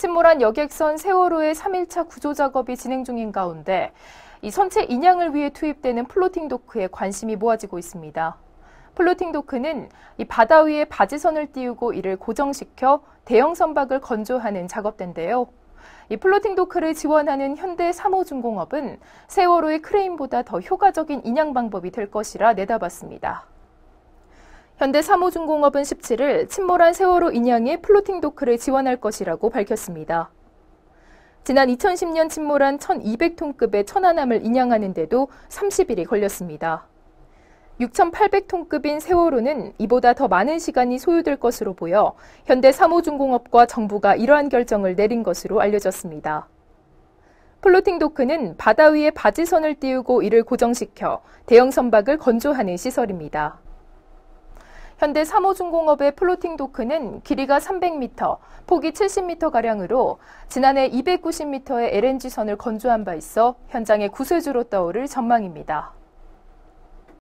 침몰한 여객선 세월호의 3일차 구조 작업이 진행 중인 가운데 이 선체 인양을 위해 투입되는 플로팅 도크에 관심이 모아지고 있습니다. 플로팅 도크는 이 바다 위에 바지선을 띄우고 이를 고정시켜 대형 선박을 건조하는 작업대인데요. 이 플로팅 도크를 지원하는 현대 삼호 중공업은 세월호의 크레인보다 더 효과적인 인양 방법이 될 것이라 내다봤습니다. 현대 삼호중공업은 17일 침몰한 세월호 인양에 플로팅 도크를 지원할 것이라고 밝혔습니다. 지난 2010년 침몰한 1,200톤급의 천안함을 인양하는데도 30일이 걸렸습니다. 6,800톤급인 세월호는 이보다 더 많은 시간이 소요될 것으로 보여 현대 삼호중공업과 정부가 이러한 결정을 내린 것으로 알려졌습니다. 플로팅 도크는 바다 위에 바지선을 띄우고 이를 고정시켜 대형 선박을 건조하는 시설입니다. 현대 삼호중공업의 플로팅 도크는 길이가 300m, 폭이 70m가량으로 지난해 290m의 LNG선을 건조한 바 있어 현장에 구세주로 떠오를 전망입니다.